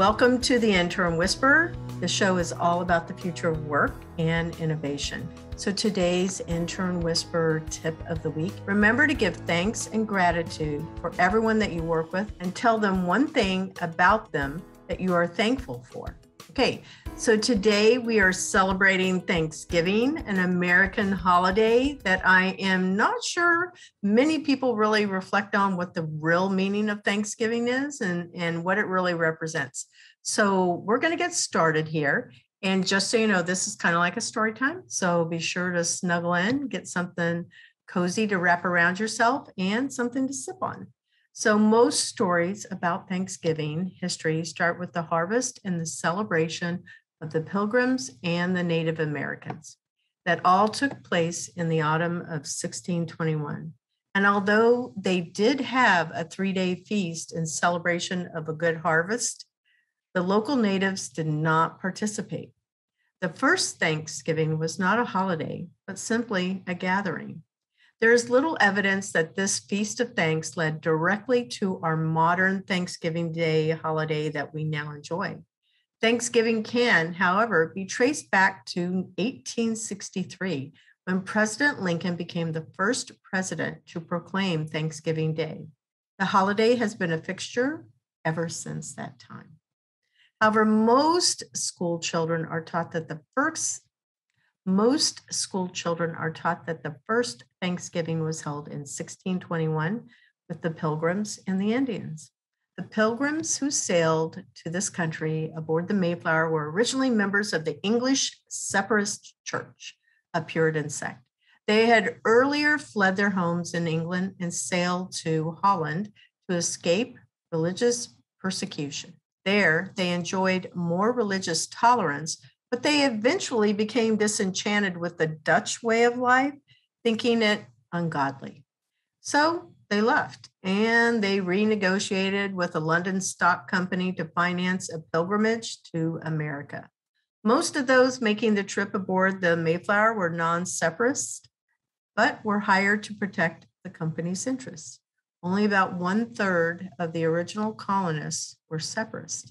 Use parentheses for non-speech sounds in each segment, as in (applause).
Welcome to the Intern Whisperer. The show is all about the future of work and innovation. So, today's Intern Whisperer tip of the week remember to give thanks and gratitude for everyone that you work with and tell them one thing about them that you are thankful for. Okay, so today we are celebrating Thanksgiving, an American holiday that I am not sure many people really reflect on what the real meaning of Thanksgiving is and, and what it really represents. So we're going to get started here. And just so you know, this is kind of like a story time. So be sure to snuggle in, get something cozy to wrap around yourself, and something to sip on. So, most stories about Thanksgiving history start with the harvest and the celebration of the Pilgrims and the Native Americans that all took place in the autumn of 1621. And although they did have a three day feast in celebration of a good harvest, the local natives did not participate. The first Thanksgiving was not a holiday, but simply a gathering. There is little evidence that this Feast of Thanks led directly to our modern Thanksgiving Day holiday that we now enjoy. Thanksgiving can, however, be traced back to 1863 when President Lincoln became the first president to proclaim Thanksgiving Day. The holiday has been a fixture ever since that time. However, most school children are taught that the first most school children are taught that the first Thanksgiving was held in 1621 with the Pilgrims and the Indians. The Pilgrims who sailed to this country aboard the Mayflower were originally members of the English Separatist Church, a Puritan sect. They had earlier fled their homes in England and sailed to Holland to escape religious persecution. There, they enjoyed more religious tolerance but they eventually became disenchanted with the Dutch way of life, thinking it ungodly. So they left and they renegotiated with a London stock company to finance a pilgrimage to America. Most of those making the trip aboard the Mayflower were non separatists, but were hired to protect the company's interests. Only about one third of the original colonists were separatists.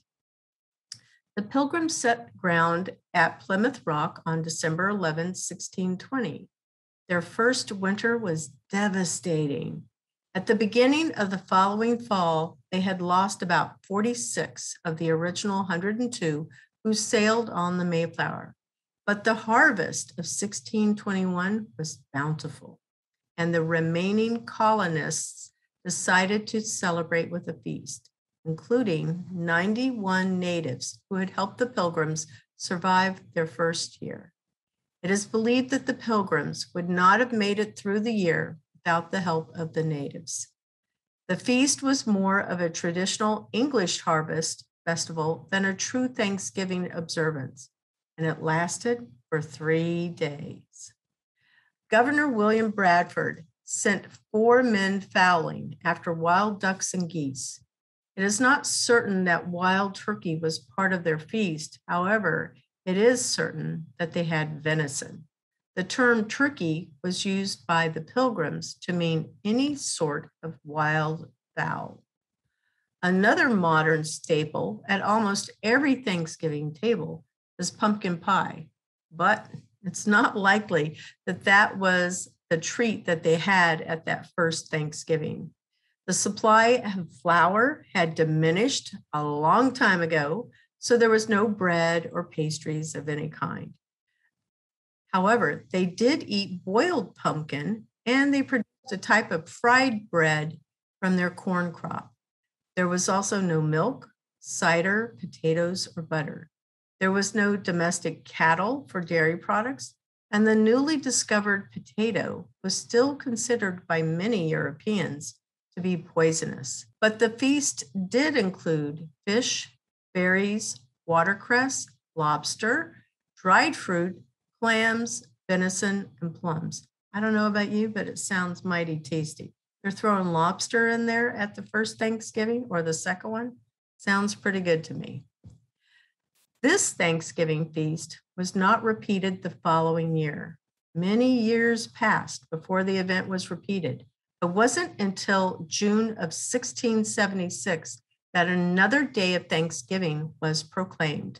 The Pilgrims set ground at Plymouth Rock on December 11, 1620. Their first winter was devastating. At the beginning of the following fall, they had lost about 46 of the original 102 who sailed on the Mayflower. But the harvest of 1621 was bountiful, and the remaining colonists decided to celebrate with a feast including 91 natives who had helped the pilgrims survive their first year. It is believed that the pilgrims would not have made it through the year without the help of the natives. The feast was more of a traditional English harvest festival than a true Thanksgiving observance, and it lasted for three days. Governor William Bradford sent four men fowling after wild ducks and geese. It is not certain that wild turkey was part of their feast. However, it is certain that they had venison. The term turkey was used by the pilgrims to mean any sort of wild fowl. Another modern staple at almost every Thanksgiving table is pumpkin pie, but it's not likely that that was the treat that they had at that first Thanksgiving. The supply of flour had diminished a long time ago, so there was no bread or pastries of any kind. However, they did eat boiled pumpkin and they produced a type of fried bread from their corn crop. There was also no milk, cider, potatoes, or butter. There was no domestic cattle for dairy products, and the newly discovered potato was still considered by many Europeans to be poisonous. But the feast did include fish, berries, watercress, lobster, dried fruit, clams, venison, and plums. I don't know about you, but it sounds mighty tasty. They're throwing lobster in there at the first Thanksgiving or the second one. Sounds pretty good to me. This Thanksgiving feast was not repeated the following year. Many years passed before the event was repeated. It wasn't until June of 1676 that another day of Thanksgiving was proclaimed.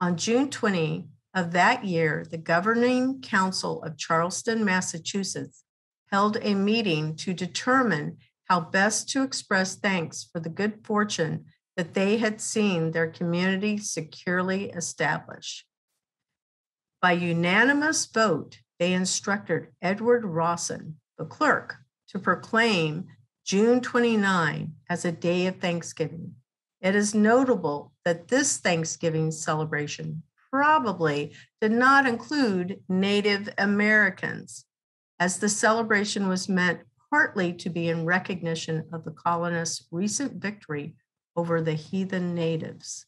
On June 20 of that year, the Governing Council of Charlestown, Massachusetts held a meeting to determine how best to express thanks for the good fortune that they had seen their community securely established. By unanimous vote, they instructed Edward Rawson, the clerk, to proclaim June 29 as a day of Thanksgiving. It is notable that this Thanksgiving celebration probably did not include Native Americans, as the celebration was meant partly to be in recognition of the colonists' recent victory over the heathen natives.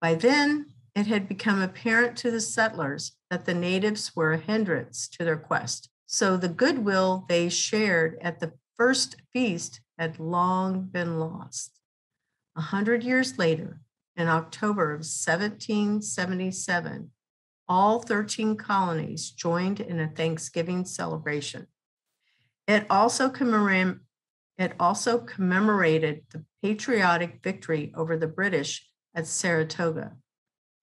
By then, it had become apparent to the settlers that the natives were a hindrance to their quest. So the goodwill they shared at the first feast had long been lost. A hundred years later, in October of 1777, all 13 colonies joined in a Thanksgiving celebration. It also, it also commemorated the patriotic victory over the British at Saratoga,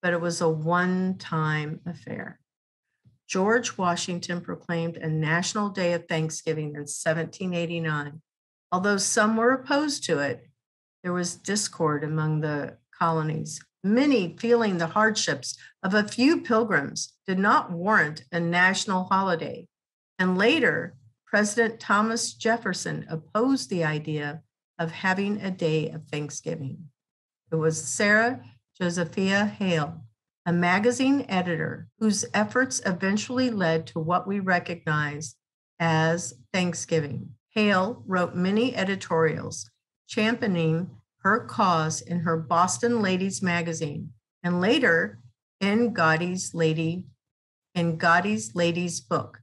but it was a one time affair. George Washington proclaimed a national day of Thanksgiving in 1789. Although some were opposed to it, there was discord among the colonies. Many feeling the hardships of a few pilgrims did not warrant a national holiday. And later, President Thomas Jefferson opposed the idea of having a day of Thanksgiving. It was Sarah Josepha Hale, a magazine editor whose efforts eventually led to what we recognize as Thanksgiving. Hale wrote many editorials championing her cause in her Boston Ladies magazine and later in Godey's Lady in Godey's Ladies book.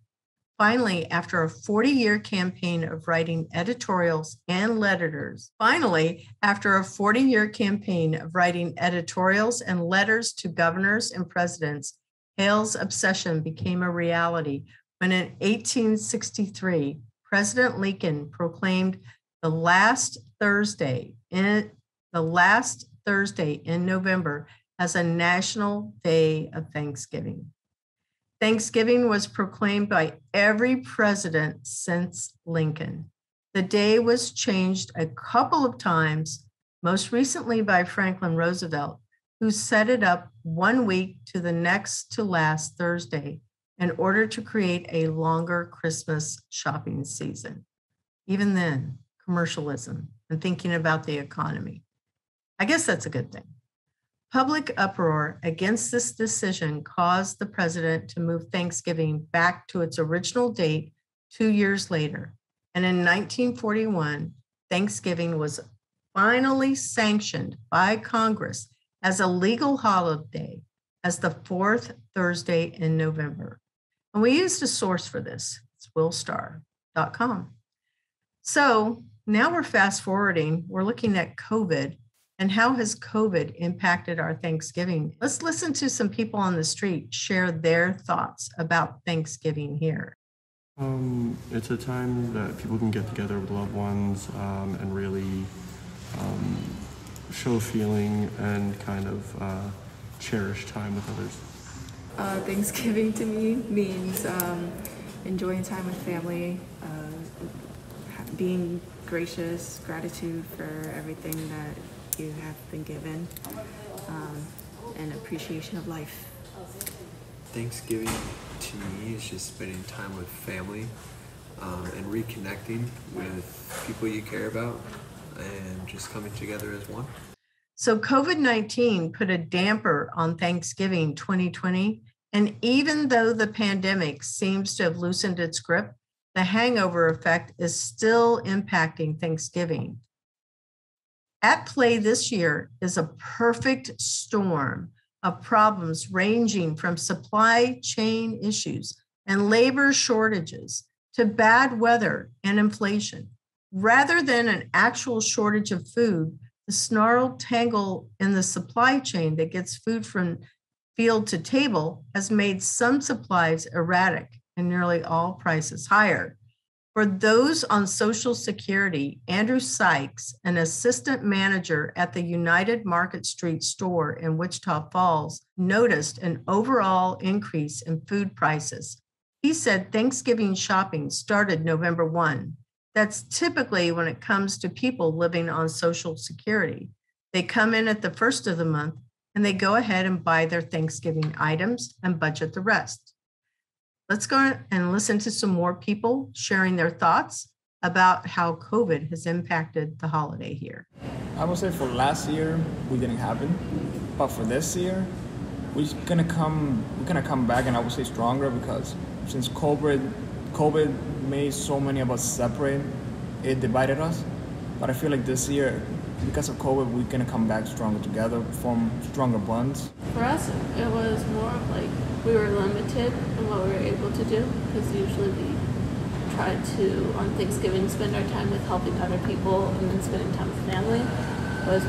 Finally, after a 40 year campaign of writing editorials and letters, finally, after a 40 year campaign of writing editorials and letters to governors and presidents, Hale's obsession became a reality when in 1863, President Lincoln proclaimed the last Thursday in the last Thursday in November as a national day of Thanksgiving. Thanksgiving was proclaimed by every president since Lincoln. The day was changed a couple of times, most recently by Franklin Roosevelt, who set it up one week to the next to last Thursday in order to create a longer Christmas shopping season. Even then, commercialism and thinking about the economy. I guess that's a good thing. Public uproar against this decision caused the president to move Thanksgiving back to its original date two years later. And in 1941, Thanksgiving was finally sanctioned by Congress as a legal holiday as the fourth Thursday in November. And we used a source for this, it's wilstar.com. So now we're fast forwarding, we're looking at COVID and how has COVID impacted our Thanksgiving? Let's listen to some people on the street share their thoughts about Thanksgiving here. Um, it's a time that people can get together with loved ones um, and really um, show feeling and kind of uh, cherish time with others. Uh, (laughs) Thanksgiving to me means um, enjoying time with family, uh, being gracious, gratitude for everything that you have been given, um, and appreciation of life. Thanksgiving to me is just spending time with family um, and reconnecting with people you care about and just coming together as one. So, COVID 19 put a damper on Thanksgiving 2020. And even though the pandemic seems to have loosened its grip, the hangover effect is still impacting Thanksgiving. At play this year is a perfect storm of problems ranging from supply chain issues and labor shortages to bad weather and inflation. Rather than an actual shortage of food, the snarl tangle in the supply chain that gets food from field to table has made some supplies erratic and nearly all prices higher. For those on Social Security, Andrew Sykes, an assistant manager at the United Market Street store in Wichita Falls, noticed an overall increase in food prices. He said Thanksgiving shopping started November 1. That's typically when it comes to people living on Social Security. They come in at the first of the month and they go ahead and buy their Thanksgiving items and budget the rest. Let's go and listen to some more people sharing their thoughts about how COVID has impacted the holiday here. I would say for last year we didn't have it, but for this year we're gonna come we're gonna come back and I would say stronger because since COVID COVID made so many of us separate, it divided us. But I feel like this year because of COVID, we're gonna come back stronger together, form stronger bonds. For us, it was more of like we were limited in what we were able to do because usually we try to on Thanksgiving spend our time with helping other people and then spending time with family. It was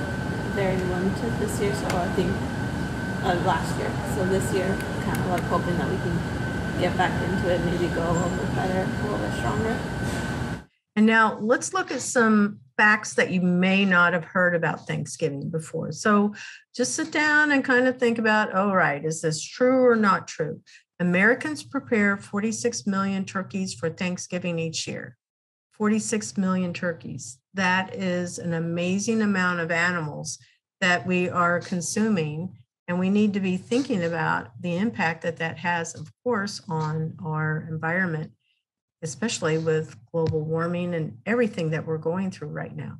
very limited this year, so I think uh, last year. So this year, kind of like hoping that we can get back into it, maybe go a little bit better, a little bit stronger. And now let's look at some facts that you may not have heard about Thanksgiving before. So just sit down and kind of think about, oh, right, is this true or not true? Americans prepare 46 million turkeys for Thanksgiving each year. 46 million turkeys. That is an amazing amount of animals that we are consuming. And we need to be thinking about the impact that that has, of course, on our environment especially with global warming and everything that we're going through right now.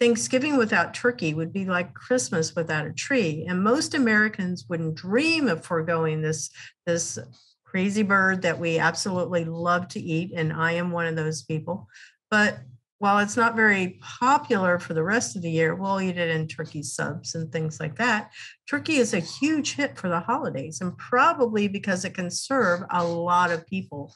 Thanksgiving without turkey would be like Christmas without a tree. And most Americans wouldn't dream of foregoing this, this crazy bird that we absolutely love to eat. And I am one of those people. But while it's not very popular for the rest of the year, we'll eat it in turkey subs and things like that. Turkey is a huge hit for the holidays, and probably because it can serve a lot of people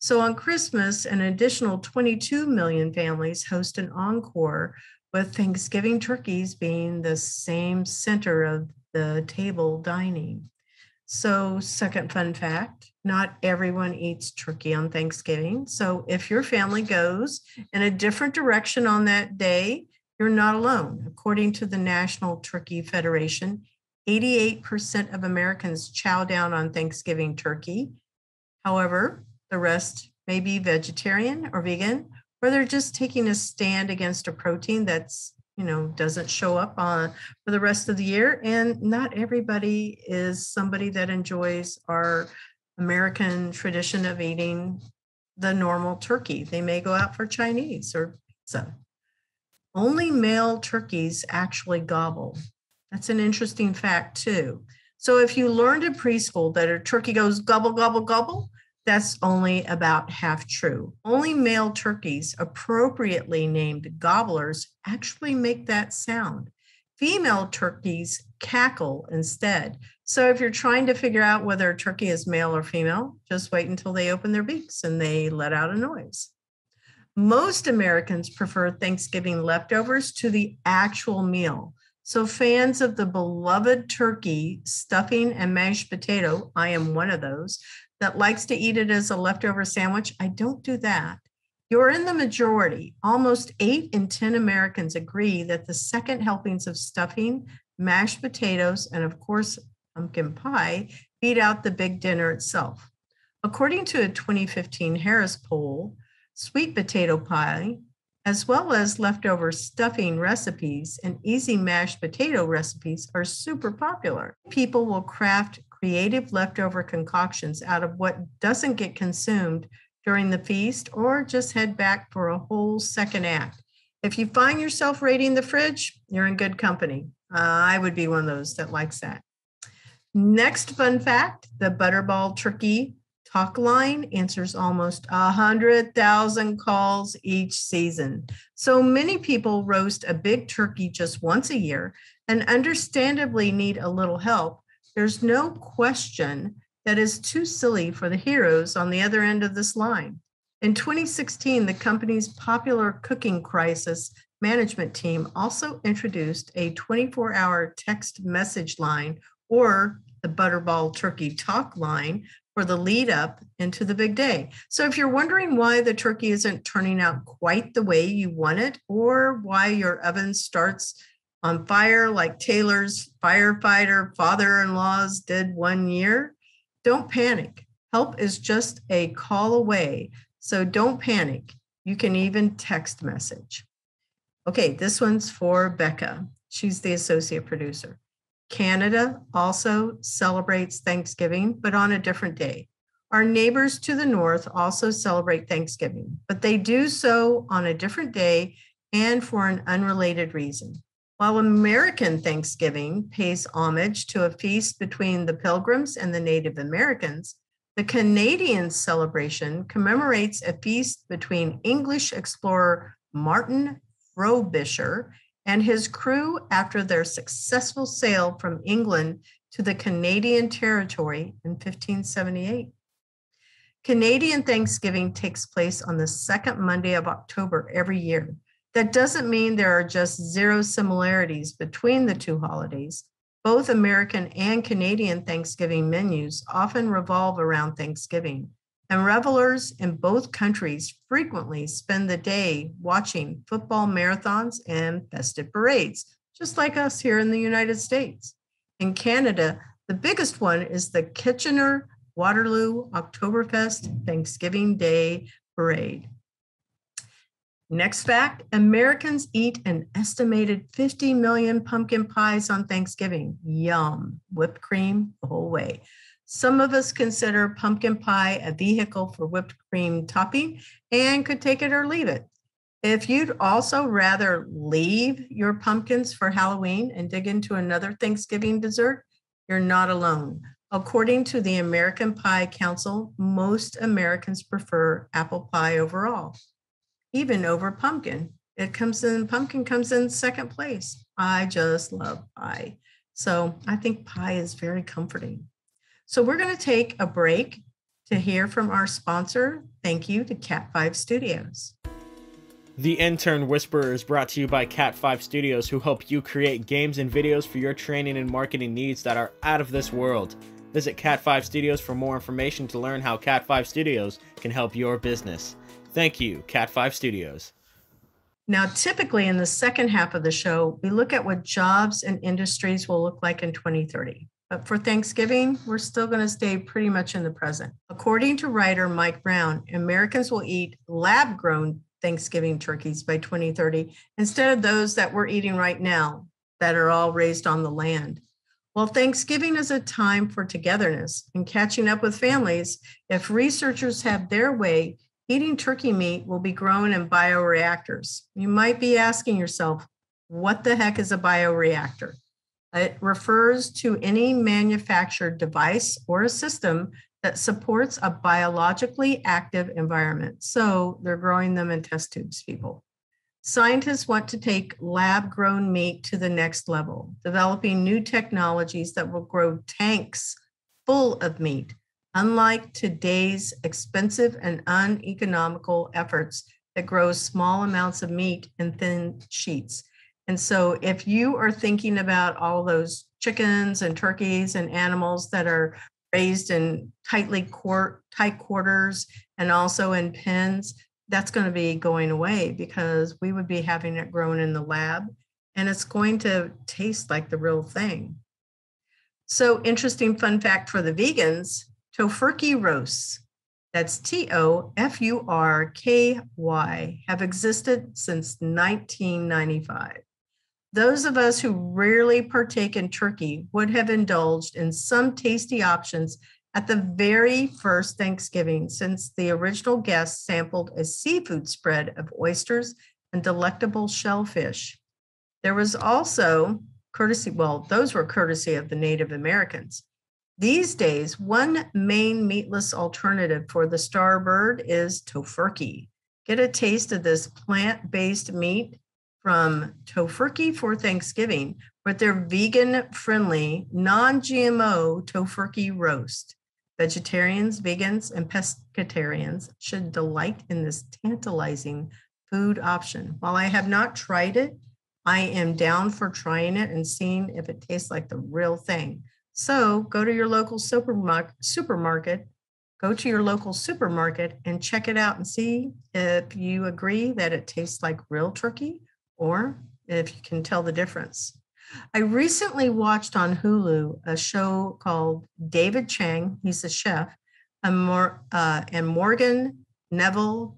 so on Christmas, an additional 22 million families host an encore, with Thanksgiving turkeys being the same center of the table dining. So, second fun fact not everyone eats turkey on Thanksgiving. So, if your family goes in a different direction on that day, you're not alone. According to the National Turkey Federation, 88% of Americans chow down on Thanksgiving turkey. However, the rest may be vegetarian or vegan, or they're just taking a stand against a protein that's you know doesn't show up on for the rest of the year. And not everybody is somebody that enjoys our american tradition of eating the normal turkey. They may go out for chinese or pizza. Only male turkeys actually gobble. That's an interesting fact too. So if you learned in preschool that a turkey goes gobble gobble gobble that's only about half true. Only male turkeys, appropriately named gobblers, actually make that sound. Female turkeys cackle instead. So if you're trying to figure out whether a turkey is male or female, just wait until they open their beaks and they let out a noise. Most Americans prefer Thanksgiving leftovers to the actual meal. So, fans of the beloved turkey, stuffing, and mashed potato, I am one of those, that likes to eat it as a leftover sandwich. I don't do that. You're in the majority. Almost eight in 10 Americans agree that the second helpings of stuffing, mashed potatoes, and of course, pumpkin pie beat out the big dinner itself. According to a 2015 Harris poll, sweet potato pie, as well as leftover stuffing recipes and easy mashed potato recipes, are super popular. People will craft creative leftover concoctions out of what doesn't get consumed during the feast or just head back for a whole second act. If you find yourself raiding the fridge, you're in good company. Uh, I would be one of those that likes that. Next fun fact the Butterball Turkey Talk Line answers almost 100,000 calls each season. So many people roast a big turkey just once a year and understandably need a little help there's no question that is too silly for the heroes on the other end of this line. In 2016, the company's popular cooking crisis management team also introduced a 24 hour text message line or the Butterball Turkey Talk line for the lead up into the big day. So if you're wondering why the turkey isn't turning out quite the way you want it, or why your oven starts on fire like Taylor's firefighter father in laws did one year, don't panic. Help is just a call away. So don't panic. You can even text message. Okay, this one's for Becca. She's the associate producer. Canada also celebrates Thanksgiving, but on a different day. Our neighbors to the north also celebrate Thanksgiving, but they do so on a different day and for an unrelated reason. While American Thanksgiving pays homage to a feast between the Pilgrims and the Native Americans, the Canadian celebration commemorates a feast between English explorer Martin Frobisher and his crew after their successful sail from England to the Canadian territory in 1578. Canadian Thanksgiving takes place on the second Monday of October every year. That doesn't mean there are just zero similarities between the two holidays. Both American and Canadian Thanksgiving menus often revolve around Thanksgiving, and revelers in both countries frequently spend the day watching football marathons and festive parades, just like us here in the United States. In Canada, the biggest one is the Kitchener Waterloo Oktoberfest Thanksgiving Day Parade. Next fact Americans eat an estimated 50 million pumpkin pies on Thanksgiving. Yum, whipped cream the whole way. Some of us consider pumpkin pie a vehicle for whipped cream topping and could take it or leave it. If you'd also rather leave your pumpkins for Halloween and dig into another Thanksgiving dessert, you're not alone. According to the American Pie Council, most Americans prefer apple pie overall, even over pumpkin. It comes in, pumpkin comes in second place. I just love pie. So I think pie is very comforting. So we're going to take a break to hear from our sponsor. Thank you to Cat5 Studios. The Intern Whisperer is brought to you by Cat5 Studios, who help you create games and videos for your training and marketing needs that are out of this world. Visit Cat5 Studios for more information to learn how Cat5 Studios can help your business. Thank you, Cat5 Studios. Now, typically in the second half of the show, we look at what jobs and industries will look like in 2030. But for Thanksgiving, we're still going to stay pretty much in the present. According to writer Mike Brown, Americans will eat lab grown Thanksgiving turkeys by 2030 instead of those that we're eating right now that are all raised on the land. While Thanksgiving is a time for togetherness and catching up with families, if researchers have their way, eating turkey meat will be grown in bioreactors. You might be asking yourself, what the heck is a bioreactor? It refers to any manufactured device or a system that supports a biologically active environment. So they're growing them in test tubes, people. Scientists want to take lab grown meat to the next level, developing new technologies that will grow tanks full of meat, unlike today's expensive and uneconomical efforts that grow small amounts of meat in thin sheets. And so, if you are thinking about all those chickens and turkeys and animals that are raised in tightly court, tight quarters and also in pens, that's going to be going away because we would be having it grown in the lab and it's going to taste like the real thing. So, interesting fun fact for the vegans Tofurky roasts, that's T O F U R K Y, have existed since 1995. Those of us who rarely partake in turkey would have indulged in some tasty options at the very first Thanksgiving since the original guests sampled a seafood spread of oysters and delectable shellfish. There was also courtesy, well, those were courtesy of the Native Americans. These days, one main meatless alternative for the starbird is Tofurky. Get a taste of this plant based meat from Tofurky for Thanksgiving with their vegan friendly, non GMO Tofurky roast. Vegetarians, vegans, and pescatarians should delight in this tantalizing food option. While I have not tried it, I am down for trying it and seeing if it tastes like the real thing. So go to your local supermarket Go to your local supermarket and check it out and see if you agree that it tastes like real turkey or if you can tell the difference. I recently watched on Hulu a show called David Chang, he's a chef, uh, and Morgan Neville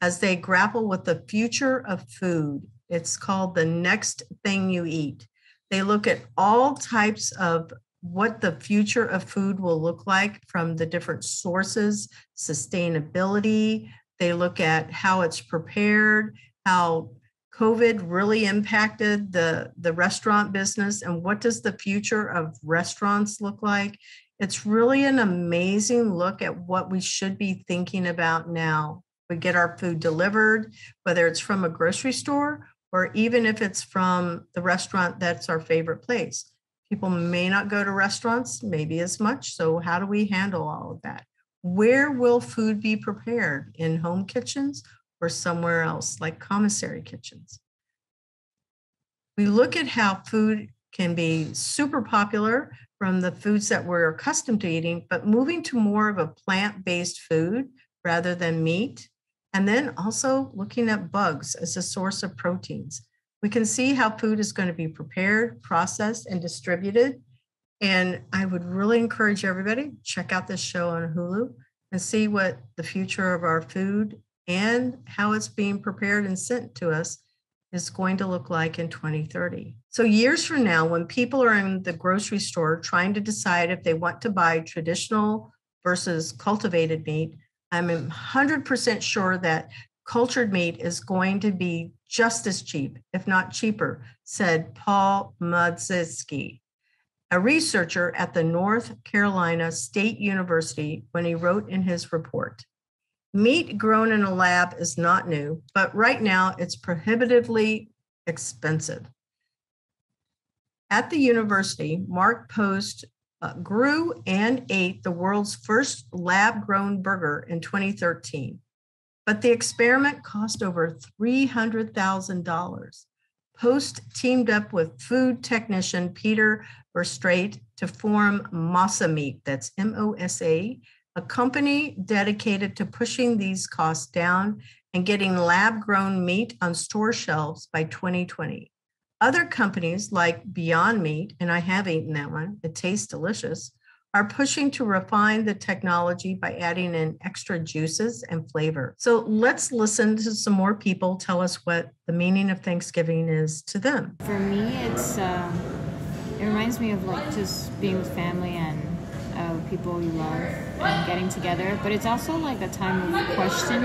as they grapple with the future of food. It's called The Next Thing You Eat. They look at all types of what the future of food will look like from the different sources, sustainability. They look at how it's prepared, how COVID really impacted the, the restaurant business, and what does the future of restaurants look like? It's really an amazing look at what we should be thinking about now. We get our food delivered, whether it's from a grocery store or even if it's from the restaurant that's our favorite place. People may not go to restaurants, maybe as much. So, how do we handle all of that? Where will food be prepared? In home kitchens or somewhere else, like commissary kitchens? We look at how food can be super popular from the foods that we're accustomed to eating, but moving to more of a plant based food rather than meat. And then also looking at bugs as a source of proteins. We can see how food is going to be prepared, processed, and distributed. And I would really encourage everybody check out this show on Hulu and see what the future of our food and how it's being prepared and sent to us is going to look like in 2030. So, years from now, when people are in the grocery store trying to decide if they want to buy traditional versus cultivated meat, I'm 100% sure that cultured meat is going to be just as cheap, if not cheaper, said Paul Mozdziak, a researcher at the North Carolina State University, when he wrote in his report. Meat grown in a lab is not new, but right now it's prohibitively expensive. At the university, Mark Post uh, grew and ate the world's first lab grown burger in 2013. But the experiment cost over $300,000. Post teamed up with food technician Peter Verstrate to form Mosa Meat, that's M O S A, a company dedicated to pushing these costs down and getting lab grown meat on store shelves by 2020. Other companies like Beyond Meat, and I have eaten that one, it tastes delicious, are pushing to refine the technology by adding in extra juices and flavor. So let's listen to some more people tell us what the meaning of Thanksgiving is to them. For me, it's uh, it reminds me of like just being with family and uh, people you love and getting together. But it's also like a time of questioning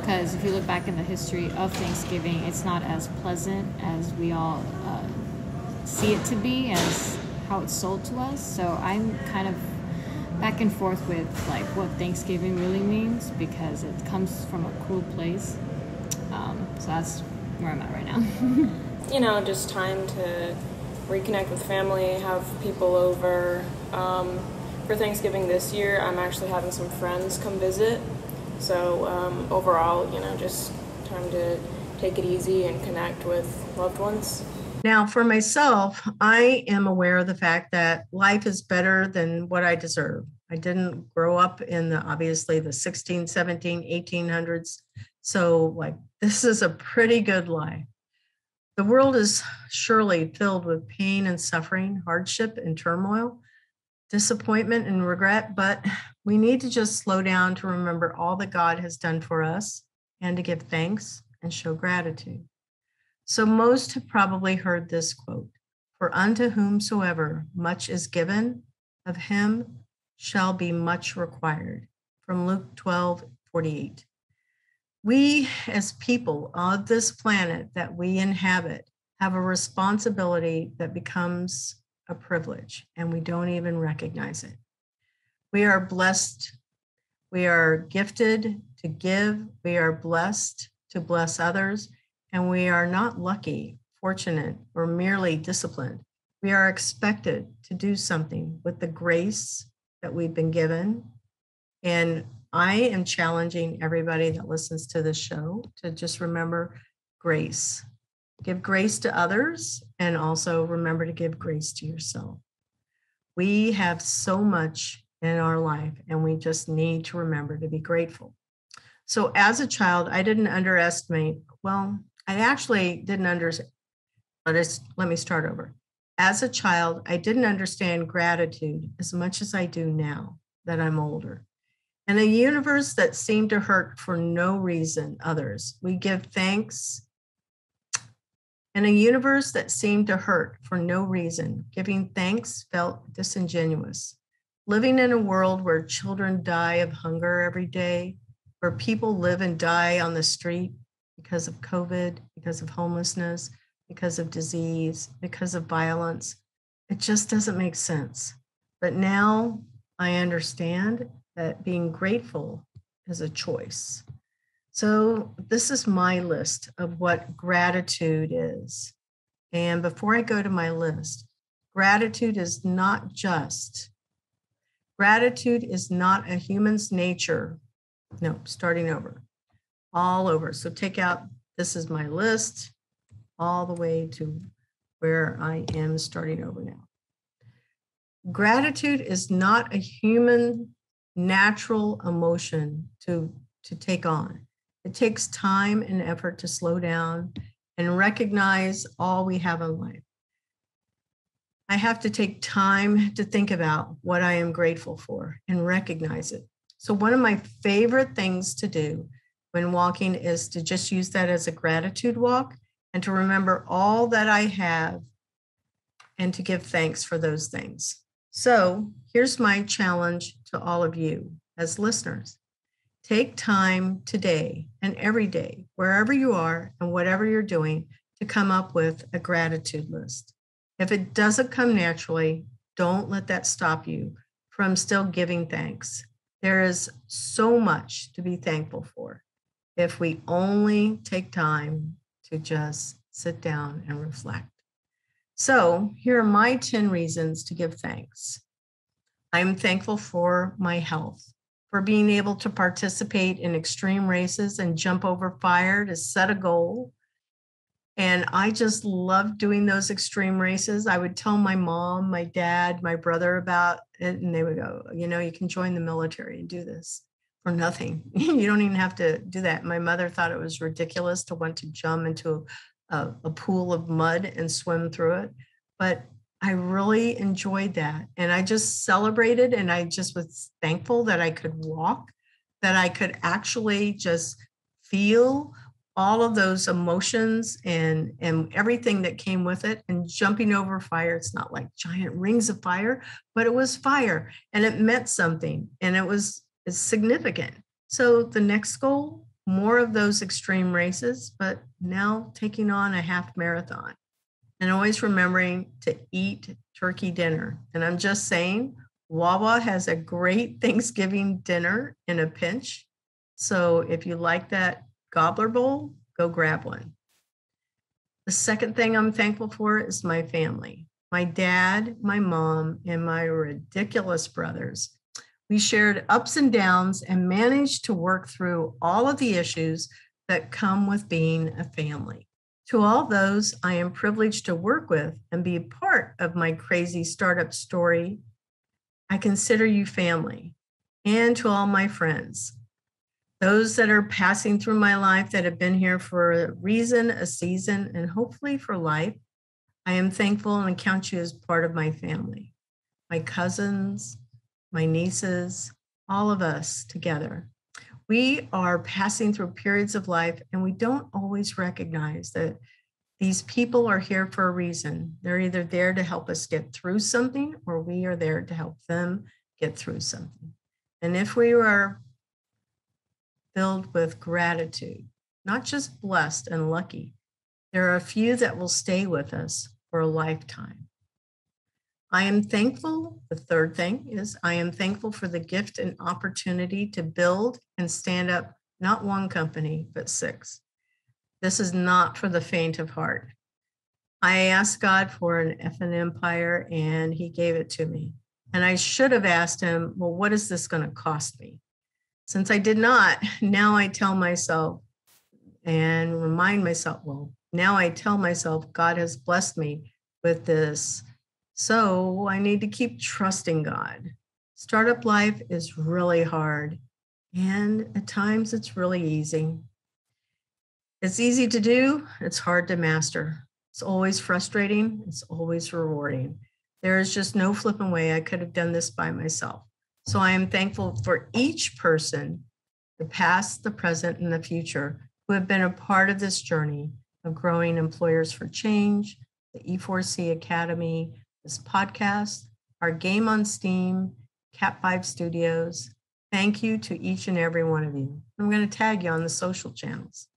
because if you look back in the history of Thanksgiving, it's not as pleasant as we all uh, see it to be as how it's sold to us. So I'm kind of back and forth with like what Thanksgiving really means because it comes from a cool place. Um, so that's where I'm at right now. (laughs) you know, just time to reconnect with family, have people over. Um, for Thanksgiving this year, I'm actually having some friends come visit. So um, overall, you know, just time to take it easy and connect with loved ones. Now, for myself, I am aware of the fact that life is better than what I deserve. I didn't grow up in the obviously the 16, 17, 1800s. So, like, (laughs) this is a pretty good life. The world is surely filled with pain and suffering, hardship and turmoil, disappointment and regret, but we need to just slow down to remember all that God has done for us and to give thanks and show gratitude. So most have probably heard this quote For unto whomsoever much is given, of him shall be much required. From Luke 12 48. We, as people of this planet that we inhabit, have a responsibility that becomes a privilege, and we don't even recognize it. We are blessed. We are gifted to give. We are blessed to bless others. And we are not lucky, fortunate, or merely disciplined. We are expected to do something with the grace that we've been given. And I am challenging everybody that listens to this show to just remember grace. Give grace to others and also remember to give grace to yourself. We have so much in our life, and we just need to remember to be grateful. So, as a child, I didn't underestimate, well, I actually didn't understand. Let, me start over. As a child, I didn't understand gratitude as much as I do now that I'm older. In a universe that seemed to hurt for no reason, others, we give thanks. In a universe that seemed to hurt for no reason, giving thanks felt disingenuous. Living in a world where children die of hunger every day, where people live and die on the street because of COVID, because of homelessness, because of disease, because of violence, it just doesn't make sense. But now I understand that being grateful is a choice. So, this is my list of what gratitude is. And before I go to my list, gratitude is not just Gratitude is not a human's nature. No, starting over, all over. So take out, this is my list, all the way to where I am starting over now. Gratitude is not a human natural emotion to, to take on. It takes time and effort to slow down and recognize all we have in life. I have to take time to think about what I am grateful for and recognize it. So, one of my favorite things to do when walking is to just use that as a gratitude walk and to remember all that I have and to give thanks for those things. So, here's my challenge to all of you as listeners take time today and every day, wherever you are and whatever you're doing, to come up with a gratitude list. If it doesn't come naturally, don't let that stop you from still giving thanks. There is so much to be thankful for if we only take time to just sit down and reflect. So, here are my 10 reasons to give thanks. I'm thankful for my health, for being able to participate in extreme races and jump over fire to set a goal, and I just love doing those extreme races. I would tell my mom, my dad, my brother about it, and they would go, you know, you can join the military and do this for nothing. (laughs) you don't even have to do that. My mother thought it was ridiculous to want to jump into a, a pool of mud and swim through it. But I really enjoyed that. And I just celebrated and I just was thankful that I could walk, that I could actually just feel all of those emotions and and everything that came with it and jumping over fire it's not like giant rings of fire but it was fire and it meant something and it was significant so the next goal more of those extreme races but now taking on a half marathon and always remembering to eat turkey dinner and i'm just saying wawa has a great (laughs) thanksgiving dinner in a pinch so if you like that gobbler bowl, go grab one. The second thing I'm thankful for is my family my dad, my mom, and my ridiculous brothers. We shared ups and downs and managed to work through all of the issues that come with being a family. To all those I am privileged to work with and be part of my crazy startup story, I consider you family. And to all my friends, those that are passing through my life that have been here for a reason, a season, and hopefully for life. I am thankful and count you as part of my family, my cousins, my nieces, all of us together. We are passing through periods of life and we don't always recognize that these people are here for a reason. They're either there to help us get through something or we are there to help them get through something. And if we are filled with gratitude, not just blessed and lucky. There are a few that will stay with us for a lifetime. I am thankful. The third thing is I am thankful for the gift and opportunity to build and stand up not one company, but six. This is not for the faint of heart. I asked God for an effing empire and he gave it to me. And I should have asked him, well, what is this going to cost me? Since I did not, (laughs) now I tell myself and remind myself, well, now I tell myself God has blessed me with this. So I need to keep trusting God. Startup life is really hard, and at times it's really easy. It's easy to do, it's hard to master. It's always frustrating, it's always rewarding. There is just no flipping way I could have done this by myself. So I am thankful for each person, the past, the present, and the future, who have been a part of this journey of growing Employers for Change, the E4C Academy, this podcast, our game on Steam, Cat5 Studios. Thank you to each and every one of you. I'm going to tag you on the social channels.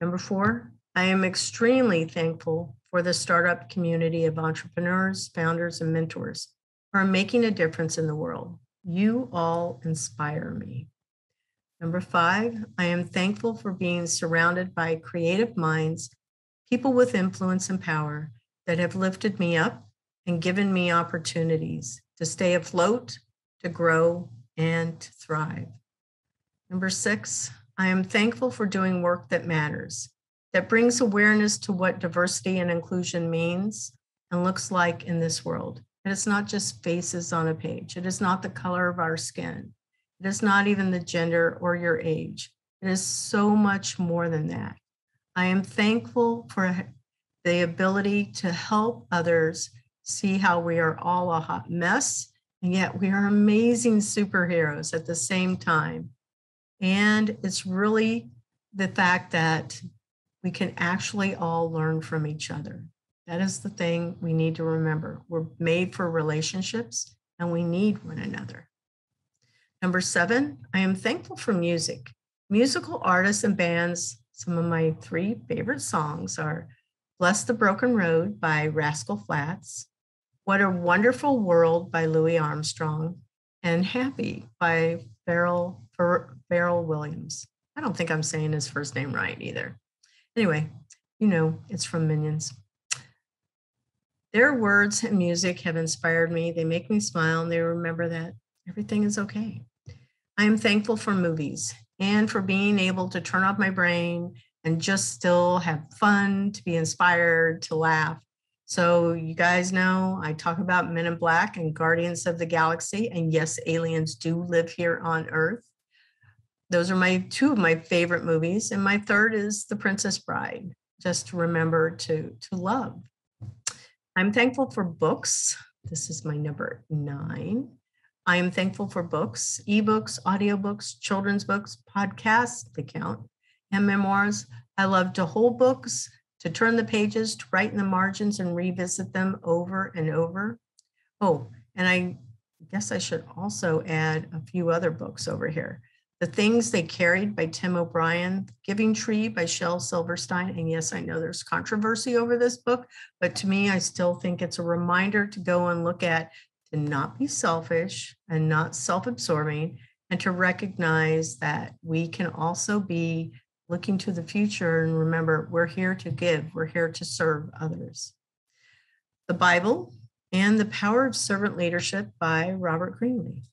Number four, I am extremely thankful for the startup community of entrepreneurs, founders, and mentors who are making a difference in the world. You all inspire me. Number five, I am thankful for being surrounded by creative minds, people with influence and power that have lifted me up and given me opportunities to stay afloat, to grow, and to thrive. Number six, I am thankful for doing work that matters, that brings awareness to what diversity and inclusion means and looks like in this world. It's not just faces on a page, it is not the color of our skin, it is not even the gender or your age. It is so much more than that. I am thankful for the ability to help others see how we are all a hot mess, and yet we are amazing superheroes at the same time. And it's really the fact that we can actually all learn from each other. That is the thing we need to remember. We're made for relationships and we need one another. Number seven, I am thankful for music. Musical artists and bands, some of my three favorite songs are Bless the Broken Road by Rascal Flatts, What a Wonderful World by Louis Armstrong, and Happy by Pharrell, Pharrell Williams. I don't think I'm saying his first name right either. Anyway, you know, it's from Minions. Their words and music have inspired me. They make me smile and they remember that everything is okay. I am thankful for movies and for being able to turn off my brain and just still have fun, to be inspired, to laugh. So, you guys know I talk about Men in Black and Guardians of the Galaxy. And yes, aliens do live here on Earth. Those are my two of my favorite movies. And my third is The Princess Bride, just to remember to, to love. I'm thankful for books. This is my number nine. I am thankful for books, ebooks, audiobooks, children's books, podcasts, they count, and memoirs. I love to hold books, to turn the pages, to write in the margins and revisit them over and over. Oh, and I guess I should also add a few other books over here. The Things They Carried by Tim O'Brien, Giving Tree by Shel Silverstein. And yes, I know there's controversy over this book, but to me, I still think it's a reminder to go and look at to not be selfish and not self absorbing, and to recognize that we can also be looking to the future and remember we're here to give, we're here to serve others. The Bible and the Power of Servant Leadership by Robert Greenleaf.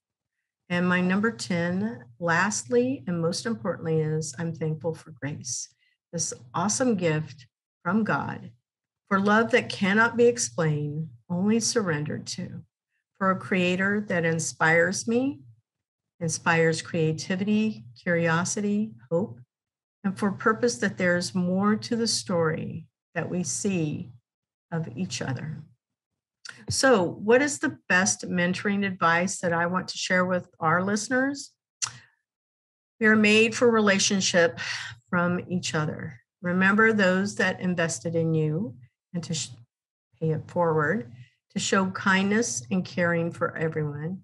And my number 10, lastly, and most importantly, is I'm thankful for grace, this awesome gift from God, for love that cannot be explained, only surrendered to, for a creator that inspires me, inspires creativity, curiosity, hope, and for purpose that there's more to the story that we see of each other. So, what is the best mentoring advice that I want to share with our listeners? We are made for relationship from each other. Remember those that invested in you and to sh- pay it forward, to show kindness and caring for everyone,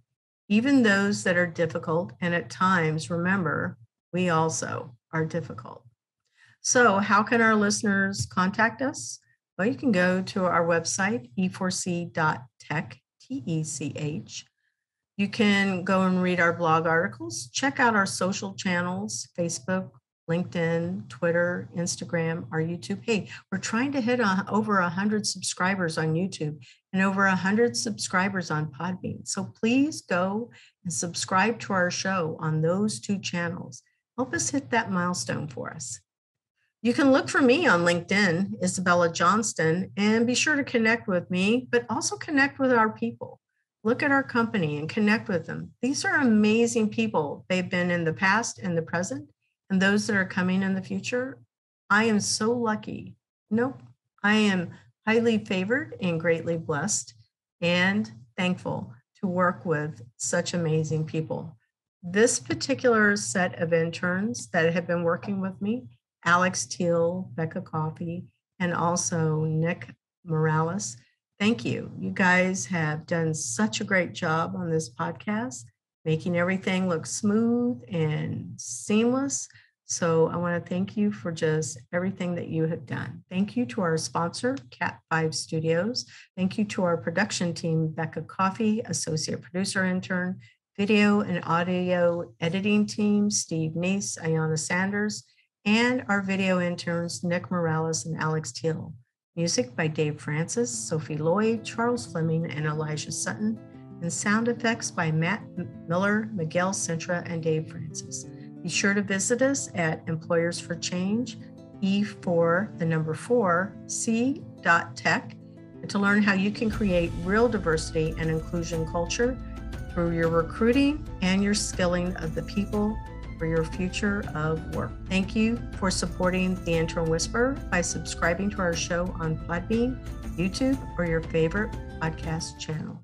even those that are difficult. And at times, remember, we also are difficult. So, how can our listeners contact us? Well, you can go to our website, e4c.tech, T E C H. You can go and read our blog articles, check out our social channels Facebook, LinkedIn, Twitter, Instagram, our YouTube. Hey, we're trying to hit a, over 100 subscribers on YouTube and over 100 subscribers on Podbean. So please go and subscribe to our show on those two channels. Help us hit that milestone for us. You can look for me on LinkedIn, Isabella Johnston, and be sure to connect with me, but also connect with our people. look at our company and connect with them. These are amazing people. They've been in the past and the present, and those that are coming in the future. I am so lucky. Nope. I am highly favored and greatly blessed and thankful to work with such amazing people. This particular set of interns that have been working with me, Alex Teal, Becca Coffey, and also Nick Morales, thank you. You guys have done such a great job on this podcast, making everything look smooth and seamless. So I want to thank you for just everything that you have done. Thank you to our sponsor, Cat5 Studios. Thank you to our production team, Becca Coffey, associate producer intern, video and audio editing team, Steve Neese, Ayana Sanders, and our video interns, Nick Morales and Alex Teal. Music by Dave Francis, Sophie Lloyd, Charles Fleming, and Elijah Sutton, and sound effects by Matt Miller, Miguel Centra, and Dave Francis. Be sure to visit us at Employers for Change, E for the number four, C dot tech, to learn how you can create real diversity and inclusion culture through your recruiting and your skilling of the people for your future of work. Thank you for supporting the Intern Whisperer by subscribing to our show on Podbean, YouTube, or your favorite podcast channel.